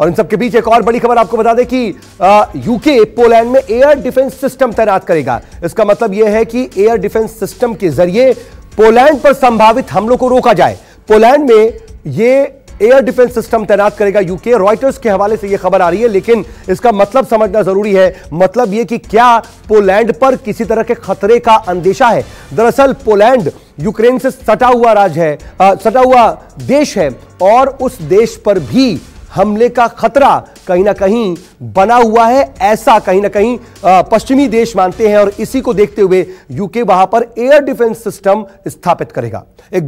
और इन सबके बीच एक और बड़ी खबर आपको बता दें कि यूके पोलैंड में एयर डिफेंस सिस्टम तैनात करेगा। इसका मतलब यह है कि एयर डिफेंस सिस्टम के ज़रिए पोलैंड पर संभावित हमलों को रोका जाए। पोलैंड में यह एयर डिफेंस सिस्टम तैनात करेगा यूके रॉयटर्स के हवाले से यह खबर आ रही है लेकिन इसका मतलब समझना ज़रूरी है। मतलब यह कि क्या पोलैंड पर किसी तरह के खतरे का अंदेशा है? दरअसल पोलैंड यूक्रेन से सटा हुआ राज्य है आ, सटा हुआ देश है और उस देश पर भी हमले का खतरा कहीं ना कहीं बना हुआ है, ऐसा कहीं ना कहीं पश्चिमी देश मानते हैं और इसी को देखते हुए यूके वहाँ पर एयर डिफेंस सिस्टम स्थापित करेगा। एक